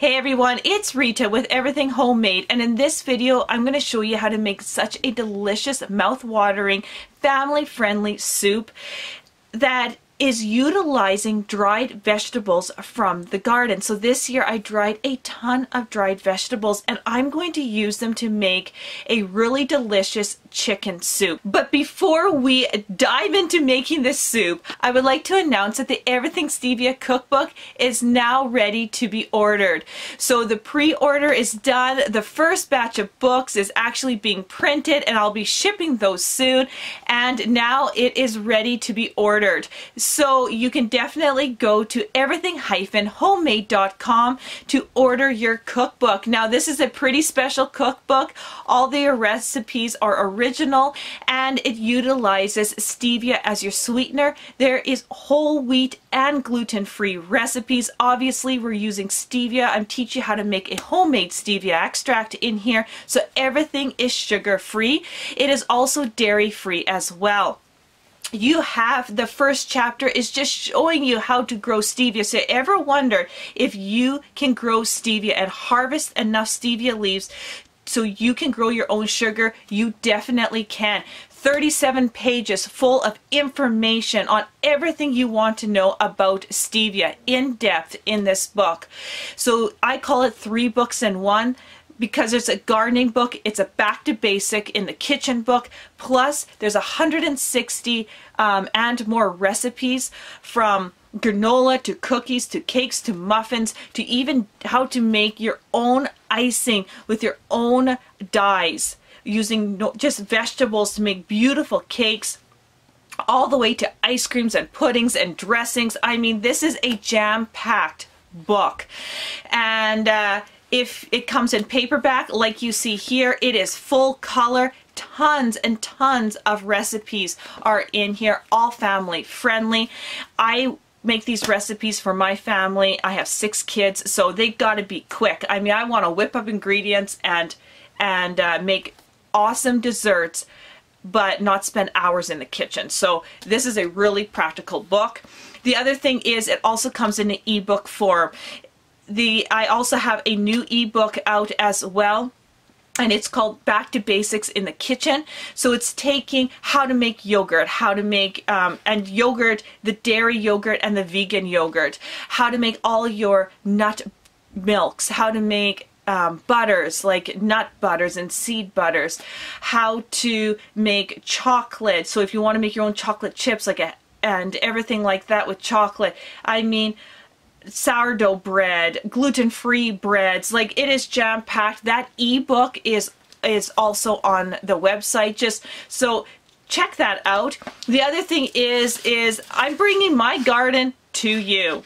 Hey everyone, it's Rita with Everything Homemade and in this video I'm going to show you how to make such a delicious, mouth-watering, family-friendly soup that is utilizing dried vegetables from the garden. So this year I dried a ton of dried vegetables and I'm going to use them to make a really delicious chicken soup. But before we dive into making this soup, I would like to announce that the Everything Stevia cookbook is now ready to be ordered. So the pre-order is done. The first batch of books is actually being printed and I'll be shipping those soon. And now it is ready to be ordered. You can definitely go to everything-homemade.com to order your cookbook. Now this is a pretty special cookbook. All the recipes are original and it utilizes stevia as your sweetener. There is whole wheat and gluten-free recipes. Obviously we're using stevia. I'm teaching you how to make a homemade stevia extract in here. So everything is sugar-free. It is also dairy-free as well you have the first chapter is just showing you how to grow stevia. So ever wonder if you can grow stevia and harvest enough stevia leaves so you can grow your own sugar? You definitely can. 37 pages full of information on everything you want to know about stevia in depth in this book. So I call it three books in one because it's a gardening book, it's a back to basic in the kitchen book, plus there's 160 um, and more recipes from granola to cookies to cakes to muffins to even how to make your own icing with your own dyes using no, just vegetables to make beautiful cakes all the way to ice creams and puddings and dressings. I mean, this is a jam-packed book. And uh, if it comes in paperback, like you see here, it is full color. Tons and tons of recipes are in here, all family friendly. I make these recipes for my family. I have six kids, so they gotta be quick. I mean, I wanna whip up ingredients and, and uh, make awesome desserts but not spend hours in the kitchen. So this is a really practical book. The other thing is it also comes in an ebook form the I also have a new ebook out as well and it's called Back to Basics in the Kitchen. So it's taking how to make yogurt, how to make, um, and yogurt, the dairy yogurt and the vegan yogurt, how to make all your nut milks, how to make um, butters like nut butters and seed butters, how to make chocolate. So if you want to make your own chocolate chips like a, and everything like that with chocolate, I mean, sourdough bread, gluten-free breads. Like it is jam-packed. That ebook is is also on the website. Just so check that out. The other thing is is I'm bringing my garden to you.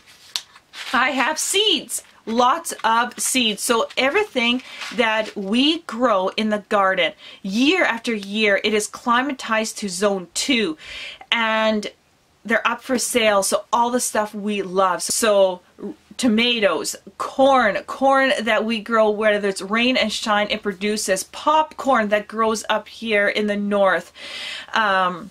I have seeds lots of seeds. So everything that we grow in the garden, year after year, it is climatized to zone two. And they're up for sale. So all the stuff we love. So tomatoes, corn, corn that we grow whether it's rain and shine, it produces popcorn that grows up here in the north. Um,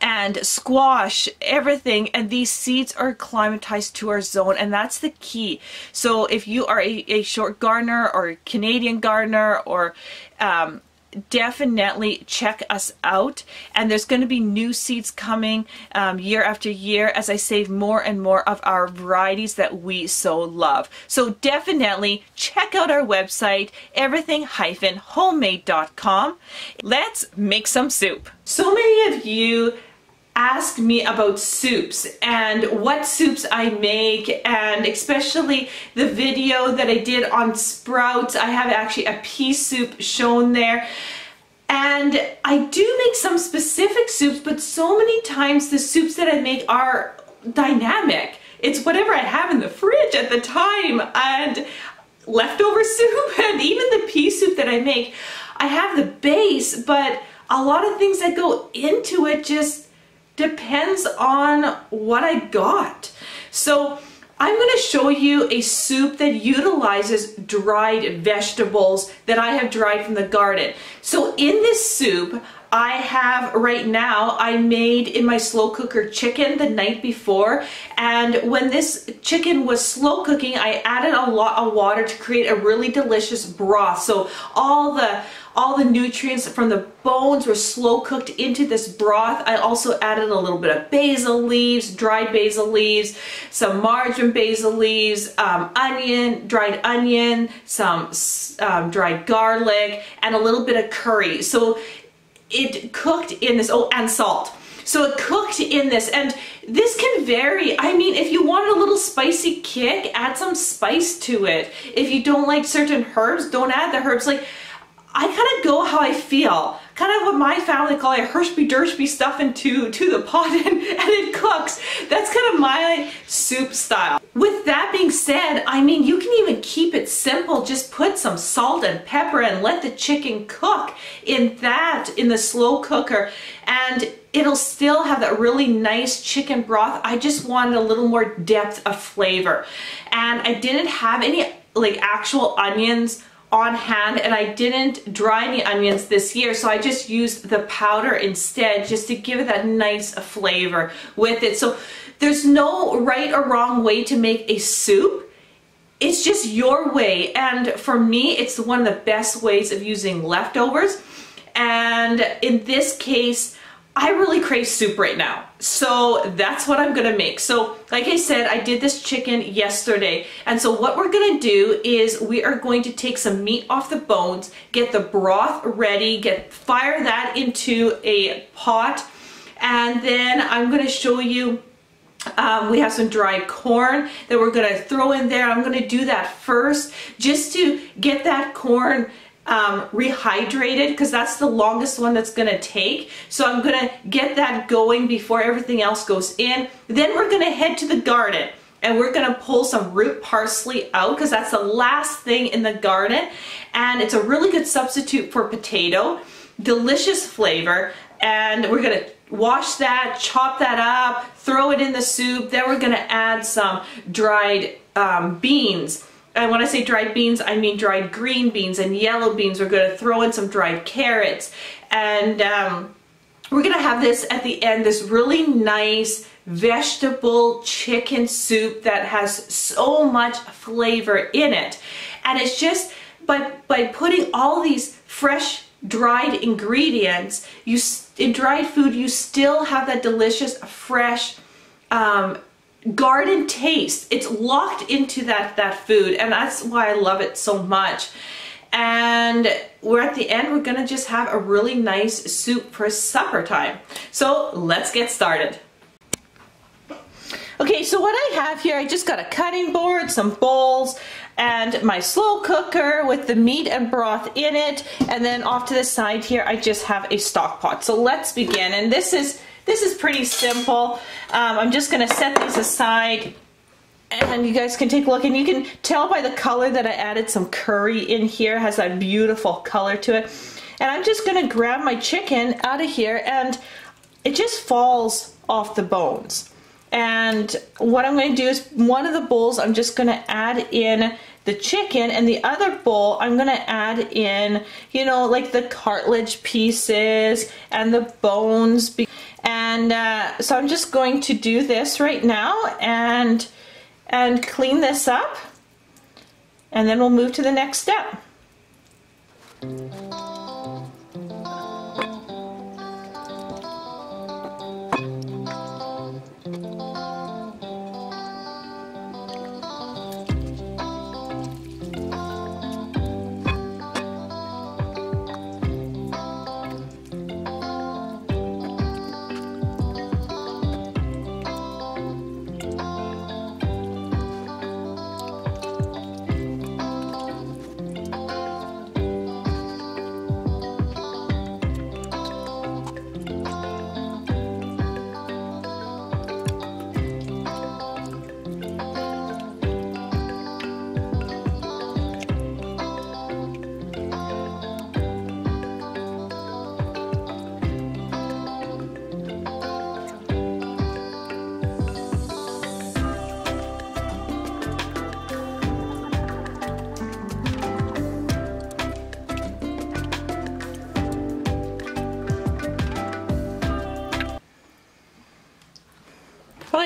and squash, everything. And these seeds are climatized to our zone, and that's the key. So if you are a, a short gardener or a Canadian gardener or um, definitely check us out and there's going to be new seeds coming um, year after year as I save more and more of our varieties that we so love. So definitely check out our website everything-homemade.com. Let's make some soup. So many of you ask me about soups and what soups I make and especially the video that I did on sprouts. I have actually a pea soup shown there. And I do make some specific soups, but so many times the soups that I make are dynamic. It's whatever I have in the fridge at the time and leftover soup and even the pea soup that I make. I have the base, but a lot of things that go into it just depends on what I got. So I'm going to show you a soup that utilizes dried vegetables that I have dried from the garden. So in this soup, I have right now, I made in my slow cooker chicken the night before and when this chicken was slow cooking I added a lot of water to create a really delicious broth. So all the all the nutrients from the bones were slow cooked into this broth. I also added a little bit of basil leaves, dried basil leaves, some marjoram basil leaves, um, onion, dried onion, some um, dried garlic, and a little bit of curry. So it cooked in this, oh, and salt. So it cooked in this, and this can vary. I mean, if you want a little spicy kick, add some spice to it. If you don't like certain herbs, don't add the herbs. Like, I kind of go how I feel. Kind of what my family call it hershby dershby stuff into to the pot and, and it cooks. That's kind of my soup style. With that being said, I mean, you can even keep it simple. Just put some salt and pepper and let the chicken cook in that, in the slow cooker. And it'll still have that really nice chicken broth. I just wanted a little more depth of flavor. And I didn't have any like actual onions on hand and I didn't dry any onions this year so I just used the powder instead just to give it that nice flavor with it. So there's no right or wrong way to make a soup. It's just your way and for me it's one of the best ways of using leftovers and in this case I really crave soup right now. So that's what I'm gonna make. So like I said, I did this chicken yesterday. And so what we're gonna do is we are going to take some meat off the bones, get the broth ready, get fire that into a pot. And then I'm gonna show you um, we have some dried corn that we're gonna throw in there. I'm gonna do that first just to get that corn um, rehydrated because that's the longest one that's gonna take. So I'm gonna get that going before everything else goes in. Then we're gonna head to the garden and we're gonna pull some root parsley out because that's the last thing in the garden. And it's a really good substitute for potato, delicious flavor. And we're gonna wash that, chop that up, throw it in the soup. Then we're gonna add some dried um, beans and when I say dried beans, I mean dried green beans and yellow beans. We're going to throw in some dried carrots. And um, we're going to have this at the end, this really nice vegetable chicken soup that has so much flavor in it. And it's just by, by putting all these fresh dried ingredients, you in dried food, you still have that delicious, fresh, um, garden taste. It's locked into that, that food and that's why I love it so much. And we're at the end, we're gonna just have a really nice soup for supper time. So let's get started. Okay, so what I have here, I just got a cutting board, some bowls, and my slow cooker with the meat and broth in it. And then off to the side here, I just have a stock pot. So let's begin. And this is this is pretty simple. Um, I'm just going to set these aside and you guys can take a look and you can tell by the color that I added some curry in here. It has that beautiful color to it. And I'm just going to grab my chicken out of here and it just falls off the bones. And what I'm going to do is one of the bowls I'm just going to add in the chicken and the other bowl I'm going to add in, you know, like the cartilage pieces and the bones. And uh, so I'm just going to do this right now and, and clean this up. And then we'll move to the next step.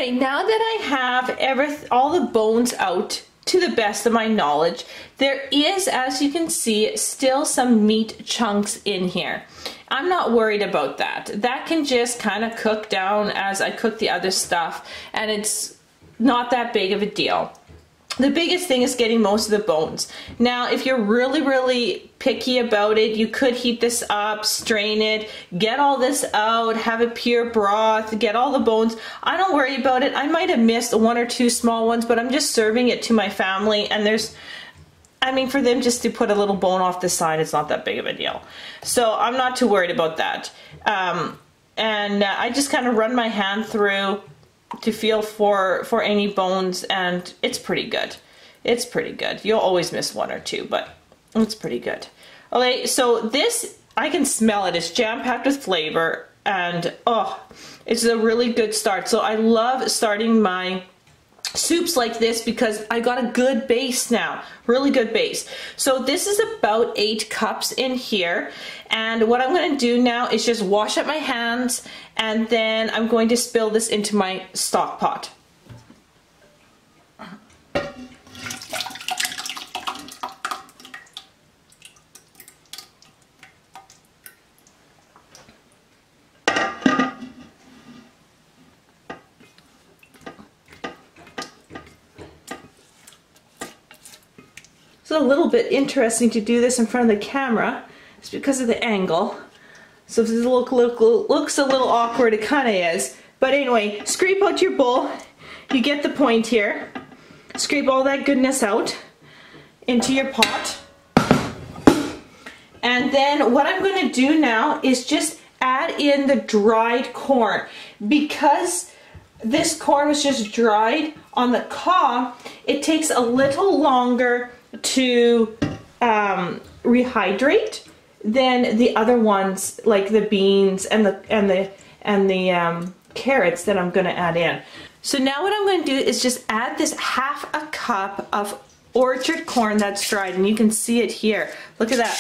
Okay, now that I have every, all the bones out to the best of my knowledge, there is, as you can see, still some meat chunks in here. I'm not worried about that. That can just kind of cook down as I cook the other stuff and it's not that big of a deal. The biggest thing is getting most of the bones. Now, if you're really, really picky about it, you could heat this up, strain it, get all this out, have a pure broth, get all the bones. I don't worry about it. I might have missed one or two small ones, but I'm just serving it to my family and there's I mean, for them just to put a little bone off the side, it's not that big of a deal. So I'm not too worried about that. Um, and uh, I just kind of run my hand through to feel for for any bones, and it's pretty good. It's pretty good. You'll always miss one or two, but it's pretty good. Okay, so this I can smell it. It's jam packed with flavor, and oh, it's a really good start. So I love starting my soups like this because I got a good base now, really good base. So this is about eight cups in here. And what I'm gonna do now is just wash up my hands and then I'm going to spill this into my stock pot. A little bit interesting to do this in front of the camera. It's because of the angle. So if this look, look, looks a little awkward, it kind of is. But anyway, scrape out your bowl. You get the point here. Scrape all that goodness out into your pot. And then what I'm going to do now is just add in the dried corn. Because this corn was just dried on the cob, it takes a little longer to um, rehydrate than the other ones like the beans and the and the and the um, carrots that I'm going to add in. So now what I'm going to do is just add this half a cup of orchard corn that's dried and you can see it here. Look at that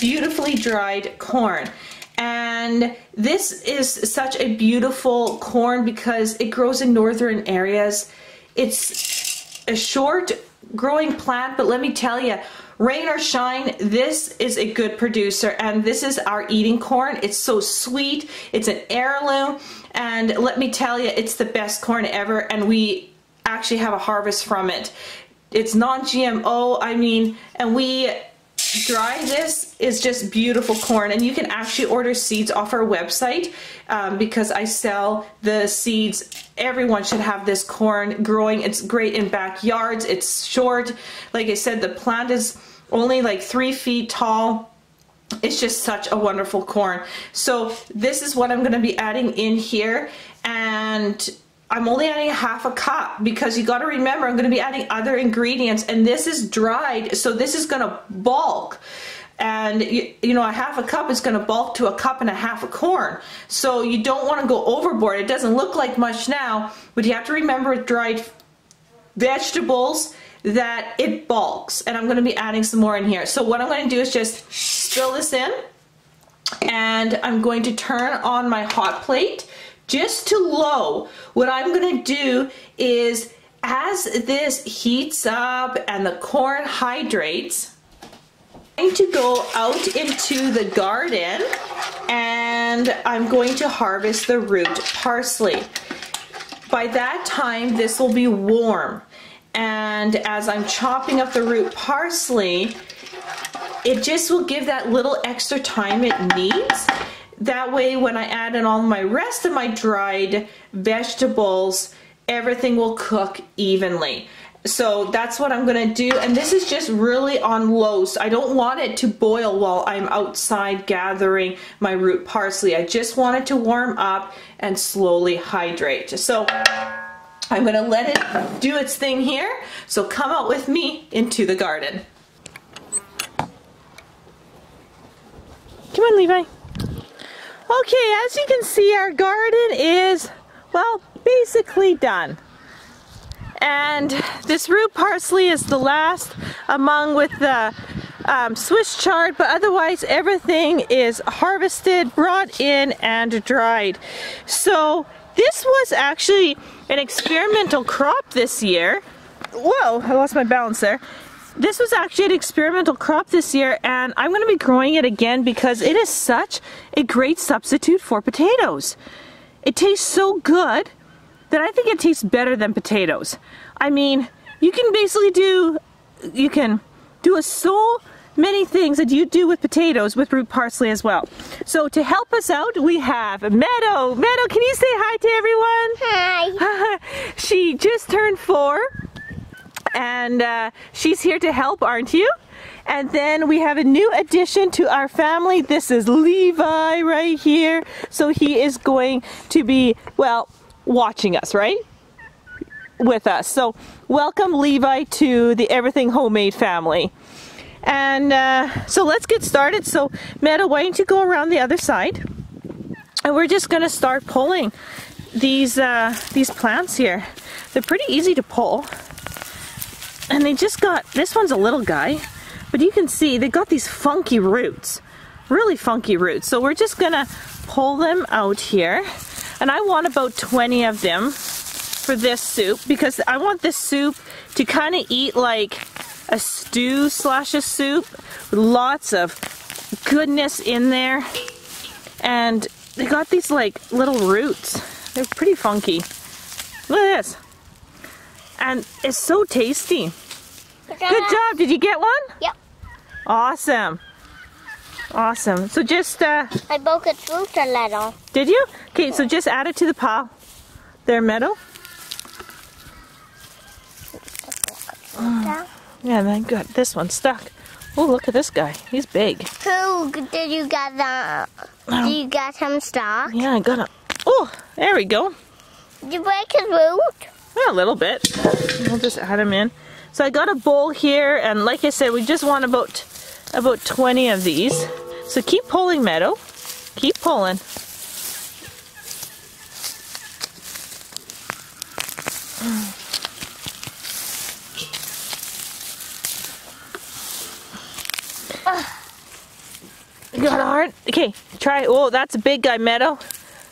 beautifully dried corn. And this is such a beautiful corn because it grows in northern areas. It's a short growing plant, but let me tell you, rain or shine, this is a good producer and this is our eating corn. It's so sweet, it's an heirloom, and let me tell you, it's the best corn ever and we actually have a harvest from it. It's non-GMO, I mean, and we dry this is just beautiful corn and you can actually order seeds off our website um, because I sell the seeds. Everyone should have this corn growing. It's great in backyards. It's short. Like I said the plant is only like three feet tall. It's just such a wonderful corn. So this is what I'm going to be adding in here and I'm only adding a half a cup because you got to remember I'm going to be adding other ingredients and this is dried so this is going to bulk. And you, you, know a half a cup is going to bulk to a cup and a half of corn. So you don't want to go overboard. It doesn't look like much now but you have to remember with dried vegetables that it bulks and I'm going to be adding some more in here. So what I'm going to do is just spill this in and I'm going to turn on my hot plate just to low. What I'm gonna do is as this heats up and the corn hydrates, I'm going to go out into the garden and I'm going to harvest the root parsley. By that time, this will be warm. And as I'm chopping up the root parsley, it just will give that little extra time it needs that way when I add in all my rest of my dried vegetables, everything will cook evenly. So that's what I'm gonna do. And this is just really on low. So I don't want it to boil while I'm outside gathering my root parsley. I just want it to warm up and slowly hydrate. So I'm gonna let it do its thing here. So come out with me into the garden. Come on, Levi. Okay, as you can see, our garden is, well, basically done. And this root parsley is the last among with the um, Swiss chard, but otherwise everything is harvested, brought in, and dried. So this was actually an experimental crop this year. Whoa, I lost my balance there. This was actually an experimental crop this year and I'm going to be growing it again because it is such a great substitute for potatoes. It tastes so good that I think it tastes better than potatoes. I mean, you can basically do, you can do a so many things that you do with potatoes with root parsley as well. So to help us out, we have Meadow. Meadow, can you say hi to everyone? Hi. she just turned four and uh, she's here to help, aren't you? And then we have a new addition to our family. This is Levi right here. So he is going to be, well, watching us, right? With us. So welcome Levi to the Everything Homemade family. And uh, so let's get started. So Meadow, why don't you go around the other side? And we're just gonna start pulling these uh, these plants here. They're pretty easy to pull. And they just got, this one's a little guy, but you can see they got these funky roots. Really funky roots. So we're just gonna pull them out here. And I want about 20 of them for this soup because I want this soup to kind of eat like a stew slash a soup with lots of goodness in there. And they got these like little roots. They're pretty funky. Look at this. And it's so tasty. Good job. Did you get one? Yep. Awesome. Awesome. So just, uh, I broke its root a little. did you? Okay, so just add it to the pile. There, Meadow. Yeah, then good. This one's stuck. Oh, look at this guy. He's big. Who did you get that? Um, Did you get him stuck? Yeah, I got him. Oh, there we go. Did you break his root? Yeah, a little bit. We'll just add him in. So I got a bowl here, and like I said, we just want about about 20 of these. So keep pulling, Meadow. Keep pulling. You got hard? Okay, try. Oh, that's a big guy, Meadow.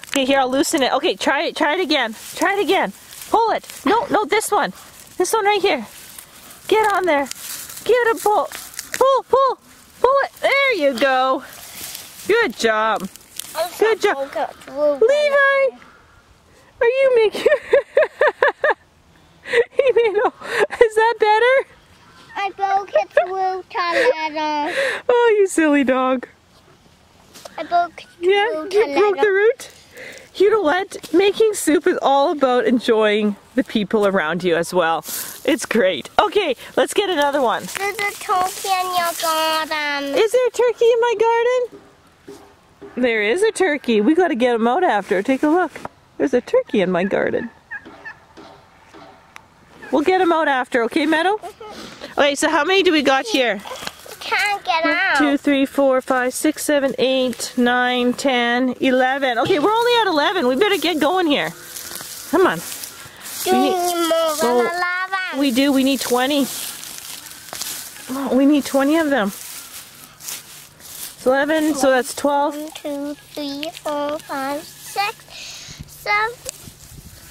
Okay, here, I'll loosen it. Okay, try it. Try it again. Try it again. Pull it. No, no, this one. This one right here. Get on there. Get a pull. Pull, pull, pull it. There you go. Good job. Good job. Broke its root. Levi, are you making... he made a... Is that better? I broke its root a. Oh, you silly dog. I broke Yeah, you broke the root. You know what? Making soup is all about enjoying the people around you as well. It's great. Okay, let's get another one. There's a turkey in your garden. Is there a turkey in my garden? There is a turkey. We gotta get him out after. Take a look. There's a turkey in my garden. We'll get him out after, okay, Meadow? Okay, so how many do we got here? Can't get out. Two, three, four, five, six, seven, eight, nine, ten, eleven. Okay, we're only at 11. We better get going here. Come on. Do we need more than 11? We do. We need 20. We need 20 of them. It's 11, so that's 12. 1, 2, 3, 4, 5, 6, 7,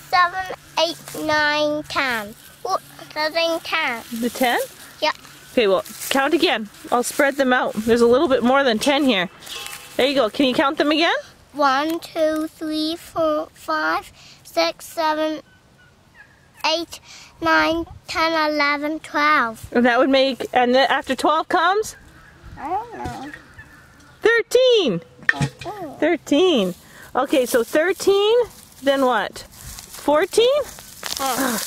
7, 8, 9, 10. Ooh, 7, 10. The 10? Yeah. Okay, well, count again. I'll spread them out. There's a little bit more than 10 here. There you go. Can you count them again? One, two, three, four, five, six, seven, eight, nine, ten, eleven, twelve. And that would make, and then after 12 comes I don't know. 13. Thirteen. 13. Okay, so 13, then what? 14? Oh,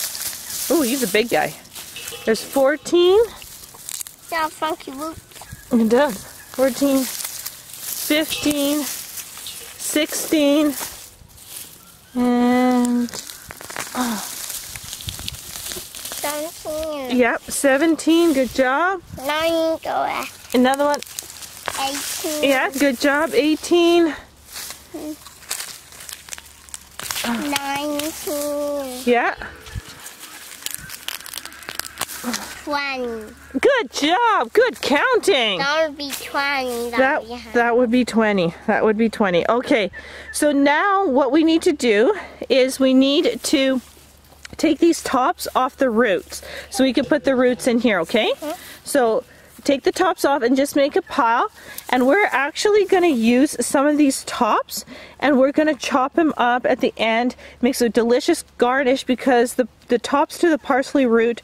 Oh, he's a big guy. There's 14. yeah, funky root. It does. 14, 15, 16, and uh, Seventeen. yep, 17. Good job. Nine, go Another one. Eighteen. Yeah, good job. 18. Nineteen. Yeah. 20. Good job. Good counting. That would be 20. That, That, that would be 20. That would be 20. Okay, so now what we need to do is we need to take these tops off the roots. So we can put the roots in here, okay? So take the tops off and just make a pile. And we're actually going to use some of these tops and we're going to chop them up at the end. Makes a delicious garnish because the, the tops to the parsley root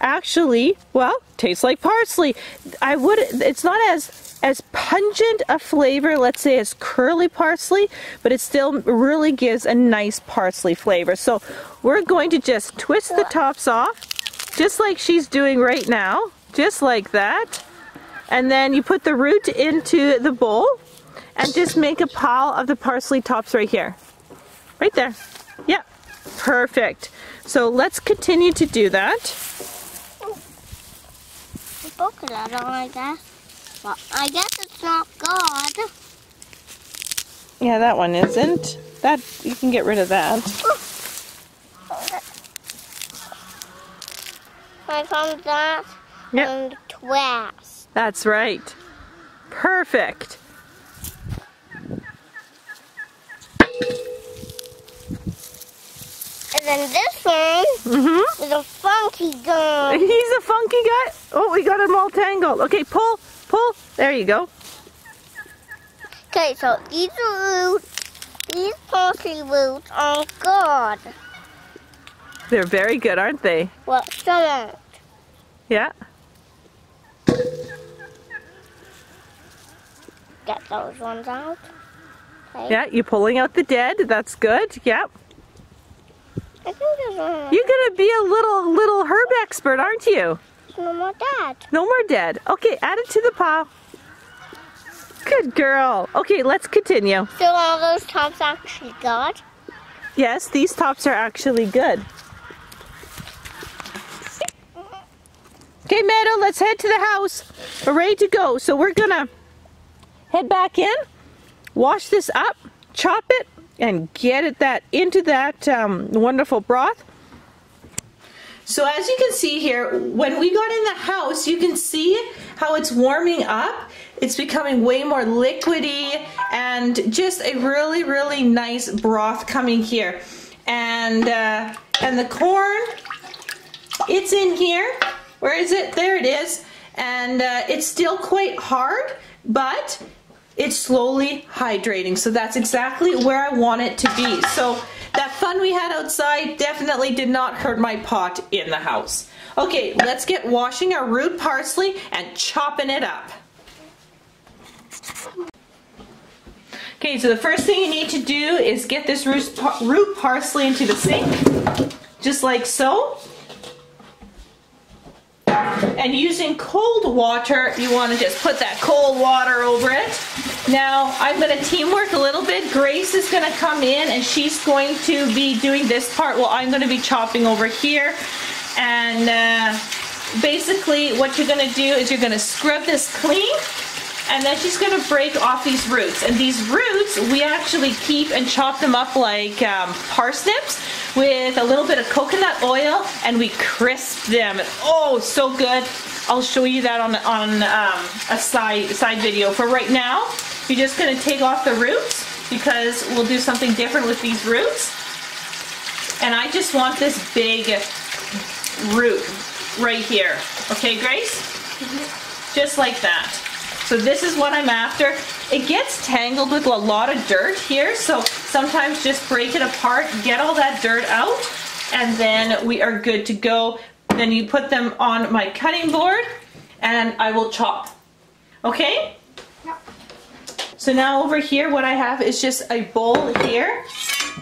actually, well, tastes like parsley. I would, it's not as as pungent a flavor, let's say as curly parsley, but it still really gives a nice parsley flavor. So we're going to just twist the tops off, just like she's doing right now, just like that. And then you put the root into the bowl and just make a pile of the parsley tops right here. Right there. Yep. perfect. So let's continue to do that. Well, I guess it's not good. Yeah, that one isn't. That you can get rid of that. I found that Yep. and twist. That's right. Perfect. And then this one Mm-hmm. is a funky gun. He's a funky guy. Oh, we got him all tangled. Okay, pull, pull. There you go. Okay, so these roots, these parsley roots are good. They're very good, aren't they? Well, some aren't. Yeah. Get those ones out. Okay. Yeah, you're pulling out the dead. That's good. Yep. I think there's one You're gonna be a little little herb expert, aren't you? No more that. No more dead. Okay, add it to the pile. Good girl. Okay, let's continue. So all those tops actually good. Yes, these tops are actually good. Okay, Meadow, let's head to the house. We're ready to go. So we're gonna head back in, wash this up, chop it, and get it that into that um, wonderful broth. So as you can see here, when we got in the house, you can see how it's warming up. It's becoming way more liquidy and just a really, really nice broth coming here. And, uh, and the corn, it's in here. Where is it? There it is. And uh, it's still quite hard, but it's slowly hydrating. So that's exactly where I want it to be. So that fun we had outside definitely did not hurt my pot in the house. Okay, let's get washing our root parsley and chopping it up. Okay, so the first thing you need to do is get this root, par root parsley into the sink, just like so. And using cold water, you want to just put that cold water over it. Now, I'm to teamwork a little bit. Grace is going to come in and she's going to be doing this part while I'm going to be chopping over here. And uh, basically what you're going to do is you're going to scrub this clean and then she's going to break off these roots. And these roots, we actually keep and chop them up like um, parsnips with a little bit of coconut oil and we crisp them. Oh, so good. I'll show you that on, on um, a side, side video. For right now, you're just going to take off the roots because we'll do something different with these roots. And I just want this big root right here. Okay, Grace? Just like that. So this is what I'm after. It gets tangled with a lot of dirt here, so sometimes just break it apart, get all that dirt out, and then we are good to go. Then you put them on my cutting board, and I will chop. Okay? So now over here, what I have is just a bowl here,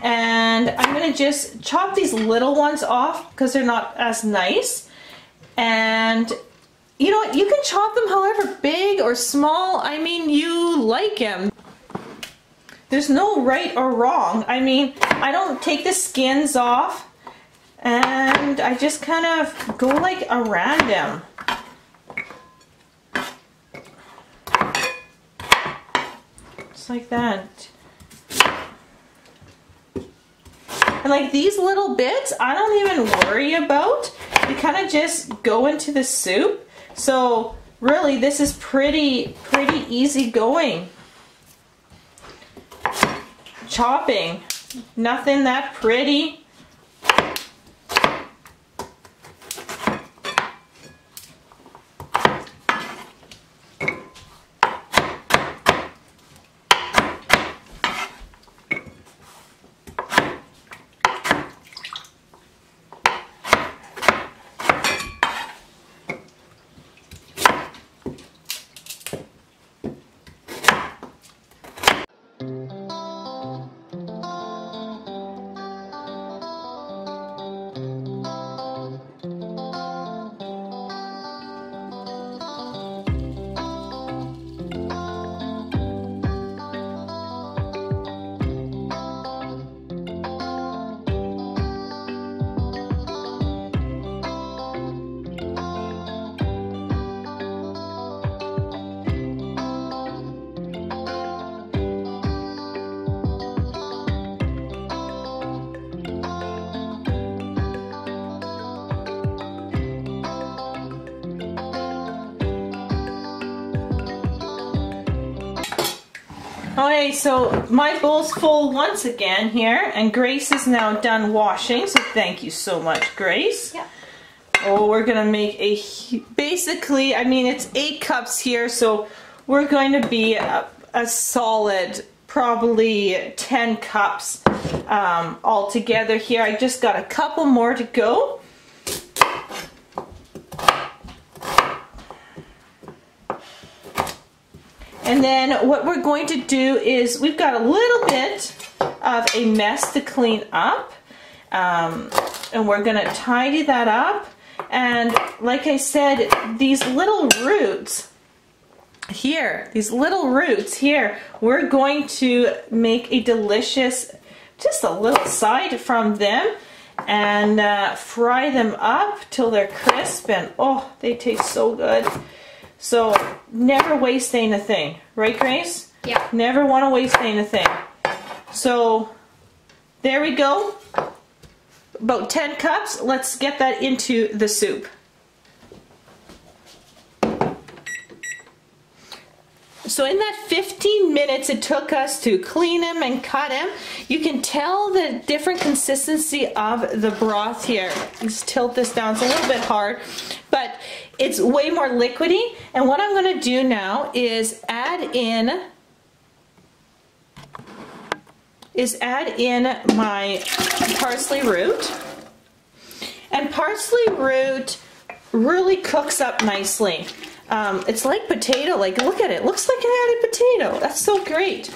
and I'm gonna just chop these little ones off because they're not as nice. And you know what? You can chop them however big or small. I mean, you like them. There's no right or wrong. I mean, I don't take the skins off and I just kind of go like around them. Just like that. And like these little bits, I don't even worry about they kind of just go into the soup. So really this is pretty, pretty easy going. Chopping, nothing that pretty. Okay, so my bowl's full once again here, and Grace is now done washing, so thank you so much, Grace. Yeah. Oh, we're gonna make a, basically, I mean, it's eight cups here, so we're going to be a, a solid, probably 10 cups um, all together here. I just got a couple more to go. And then what we're going to do is we've got a little bit of a mess to clean up. Um, and we're gonna tidy that up. And like I said, these little roots here, these little roots here, we're going to make a delicious, just a little side from them and uh, fry them up till they're crisp and oh, they taste so good. So never waste thing. right Grace? Yeah. Never want to waste anything. So there we go. About 10 cups. Let's get that into the soup. So in that 15 minutes it took us to clean them and cut them, you can tell the different consistency of the broth here. Let's tilt this down, it's a little bit hard, but it's way more liquidy. And what I'm gonna do now is add in is add in my parsley root. And parsley root really cooks up nicely. Um, it's like potato, like look at it, looks like an added potato. That's so great.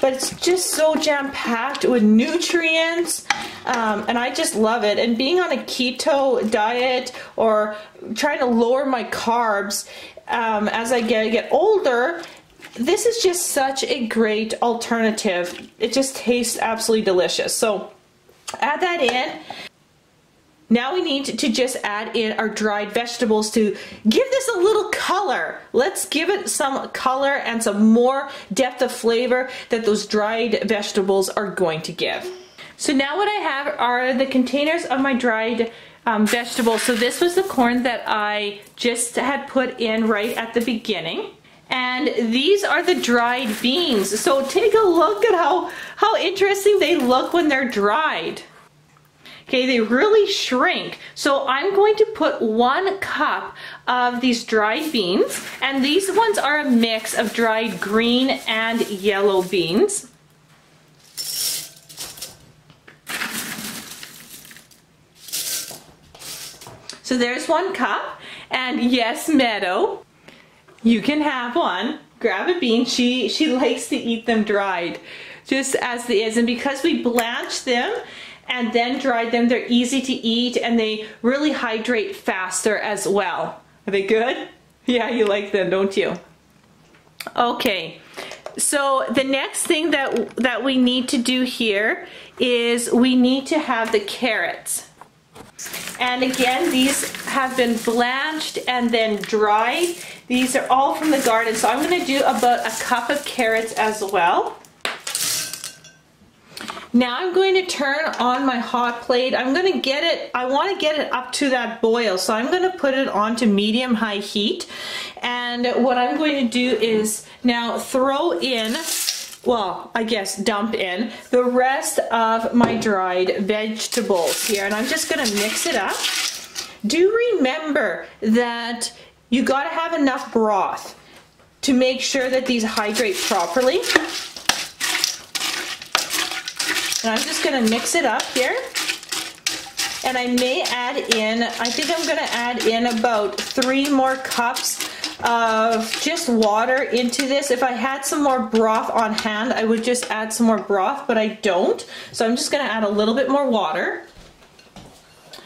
But it's just so jam-packed with nutrients, um, and I just love it. And being on a keto diet or trying to lower my carbs um, as I get, get older, this is just such a great alternative. It just tastes absolutely delicious. So add that in. Now we need to just add in our dried vegetables to give this a little color. Let's give it some color and some more depth of flavor that those dried vegetables are going to give. So now what I have are the containers of my dried um, vegetables. So this was the corn that I just had put in right at the beginning. And these are the dried beans. So take a look at how, how interesting they look when they're dried. Okay, they really shrink. So I'm going to put one cup of these dried beans, and these ones are a mix of dried green and yellow beans. So there's one cup, and yes, Meadow, you can have one. Grab a bean. She she likes to eat them dried, just as they is. And because we blanch them and then dried them, they're easy to eat and they really hydrate faster as well. Are they good? Yeah, you like them, don't you? Okay. So the next thing that that we need to do here is we need to have the carrots. And again, these have been blanched and then dried. These are all from the garden. So I'm gonna do about a cup of carrots as well. Now I'm going to turn on my hot plate. I'm going to get it, I want to get it up to that boil. So I'm going to put it on to medium high heat. And what I'm going to do is now throw in well, I guess dump in the rest of my dried vegetables here. And I'm just gonna mix it up. Do remember that you gotta have enough broth to make sure that these hydrate properly. And I'm just gonna mix it up here. And I may add in, I think I'm gonna add in about three more cups of just water into this. If I had some more broth on hand, I would just add some more broth, but I don't. So I'm just gonna add a little bit more water.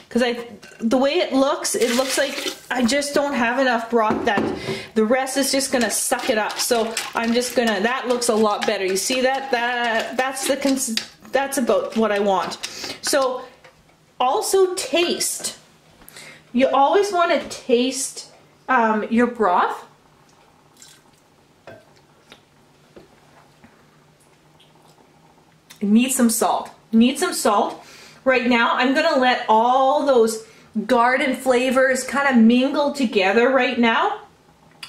Because I, the way it looks, it looks like I just don't have enough broth that the rest is just gonna suck it up. So I'm just gonna, that looks a lot better. You see that? That That's the, that's about what I want. So also taste. You always wanna taste um, your broth. Need some salt. Need some salt. Right now, I'm gonna let all those garden flavors kind of mingle together right now,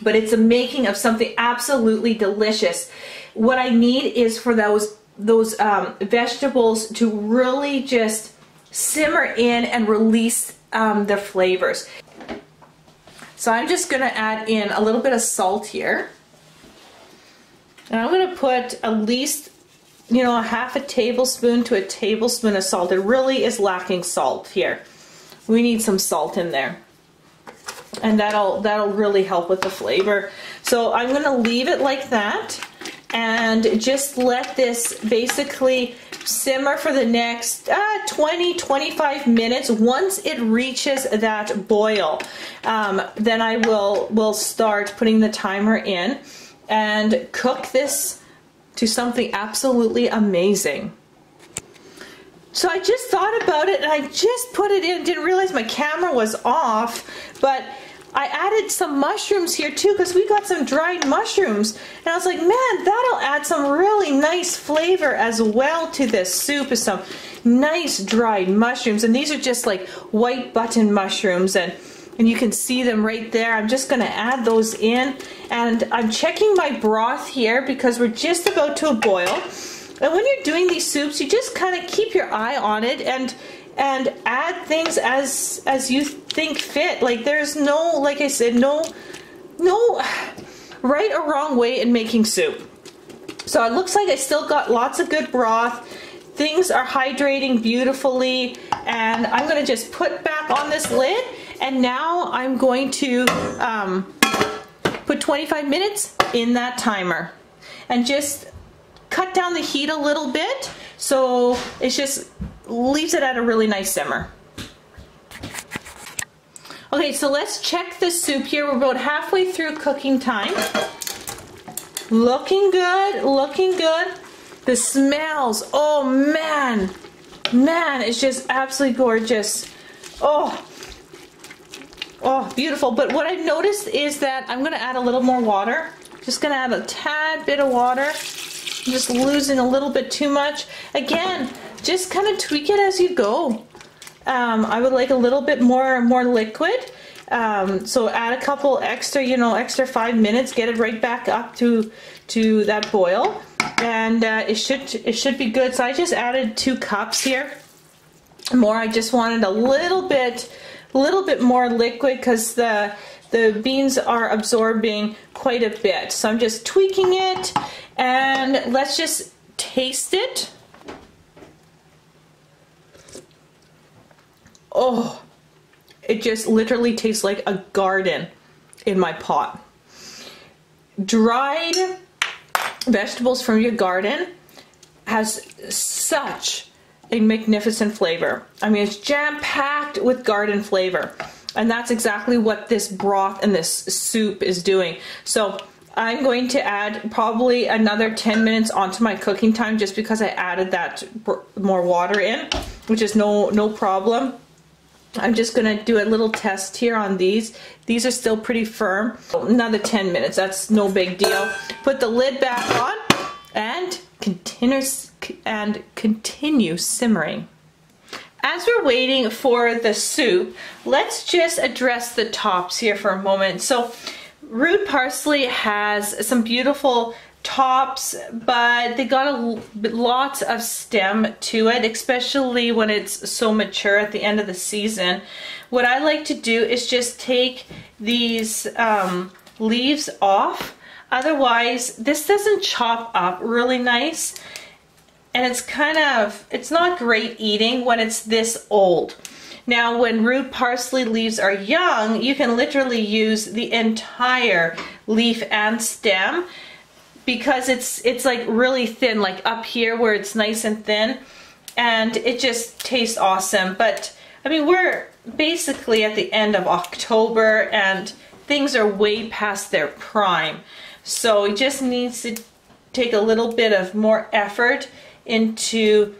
but it's a making of something absolutely delicious. What I need is for those those um, vegetables to really just simmer in and release um, the flavors. So I'm just gonna add in a little bit of salt here. And I'm gonna put at least, you know, a half a tablespoon to a tablespoon of salt. It really is lacking salt here. We need some salt in there. And that'll, that'll really help with the flavor. So I'm gonna leave it like that and just let this basically simmer for the next uh, 20 25 minutes. Once it reaches that boil um, then I will will start putting the timer in and cook this to something absolutely amazing. So I just thought about it and I just put it in didn't realize my camera was off but I added some mushrooms here too because we got some dried mushrooms. And I was like, man, that'll add some really nice flavor as well to this soup is some nice dried mushrooms. And these are just like white button mushrooms and and you can see them right there. I'm just gonna add those in and I'm checking my broth here because we're just about to boil. And when you're doing these soups, you just kind of keep your eye on it and and add things as as you think fit. Like there's no, like I said, no, no right or wrong way in making soup. So it looks like I still got lots of good broth. Things are hydrating beautifully and I'm gonna just put back on this lid and now I'm going to um, put 25 minutes in that timer and just cut down the heat a little bit so it's just leaves it at a really nice simmer. Okay, so let's check the soup here. We're about halfway through cooking time. Looking good, looking good. The smells, oh man, man, it's just absolutely gorgeous. Oh, oh, beautiful. But what I've noticed is that I'm gonna add a little more water. Just gonna add a tad bit of water. I'm just losing a little bit too much. Again, just kind of tweak it as you go. Um, I would like a little bit more more liquid. Um, so add a couple extra, you know, extra five minutes, get it right back up to to that boil, and uh, it should it should be good. So I just added two cups here. More, I just wanted a little bit, little bit more liquid because the the beans are absorbing quite a bit. So I'm just tweaking it, and let's just taste it. Oh, it just literally tastes like a garden in my pot. Dried vegetables from your garden has such a magnificent flavor. I mean, it's jam-packed with garden flavor. And that's exactly what this broth and this soup is doing. So I'm going to add probably another 10 minutes onto my cooking time just because I added that more water in, which is no, no problem. I'm just going to do a little test here on these. These are still pretty firm. Another 10 minutes, that's no big deal. Put the lid back on and continue, and continue simmering. As we're waiting for the soup, let's just address the tops here for a moment. So root parsley has some beautiful tops, but they got a lots of stem to it, especially when it's so mature at the end of the season. What I like to do is just take these um, leaves off. Otherwise, this doesn't chop up really nice. And it's kind of, it's not great eating when it's this old. Now, when root parsley leaves are young, you can literally use the entire leaf and stem because it's it's like really thin, like up here where it's nice and thin, and it just tastes awesome. But I mean, we're basically at the end of October and things are way past their prime. So it just needs to take a little bit of more effort into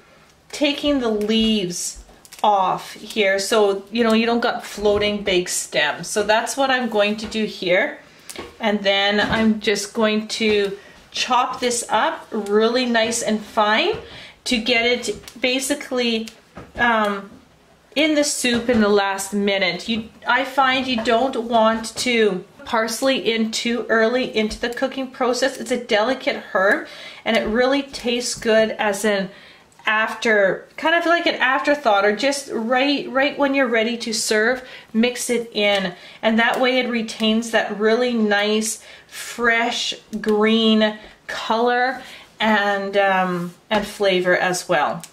taking the leaves off here so you know you don't got floating big stems so that's what I'm going to do here and then I'm just going to chop this up really nice and fine to get it basically um, in the soup in the last minute. You, I find you don't want to parsley in too early into the cooking process. It's a delicate herb and it really tastes good as an after kind of like an afterthought or just right right when you're ready to serve mix it in and that way it retains that really nice fresh green color and um, and flavor as well.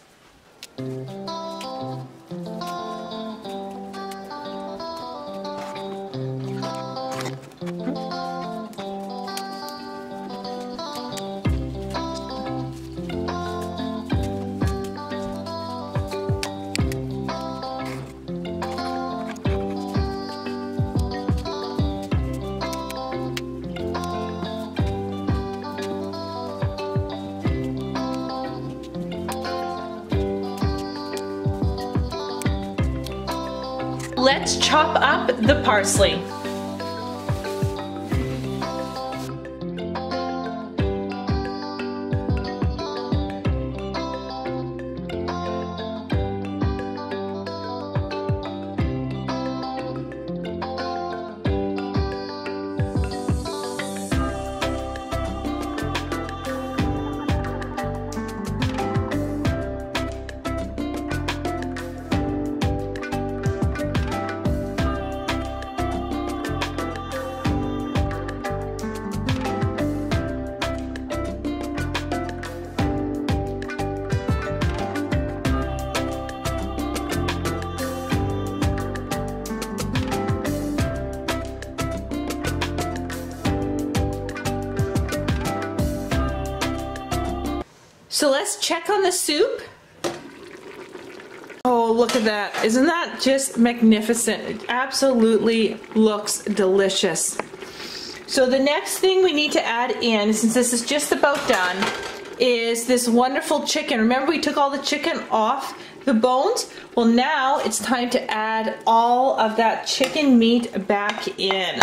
Let's chop up the parsley. Check on the soup. Oh, look at that. Isn't that just magnificent? It absolutely looks delicious. So the next thing we need to add in, since this is just about done, is this wonderful chicken. Remember we took all the chicken off the bones? Well now it's time to add all of that chicken meat back in.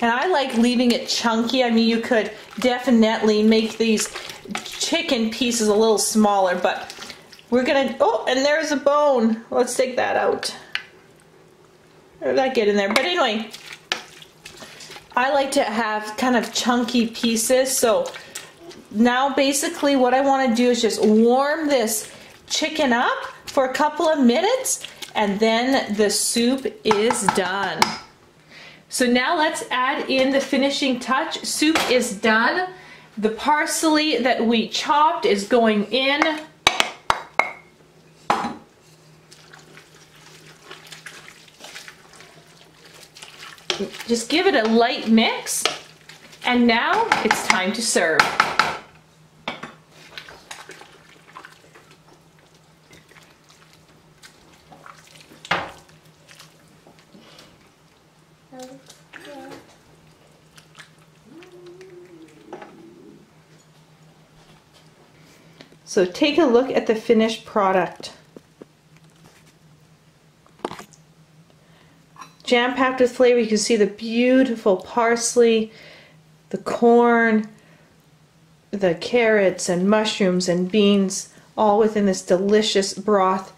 And I like leaving it chunky. I mean, you could definitely make these chicken pieces a little smaller, but we're gonna, oh, and there's a bone. Let's take that out. Did that get in there? But anyway, I like to have kind of chunky pieces. So now basically what I wanna do is just warm this chicken up for a couple of minutes and then the soup is done. So now let's add in the finishing touch. Soup is done. The parsley that we chopped is going in. Just give it a light mix. And now it's time to serve. So take a look at the finished product. jam packed with flavor. You can see the beautiful parsley, the corn, the carrots and mushrooms and beans all within this delicious broth.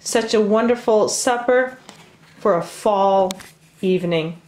Such a wonderful supper for a fall evening.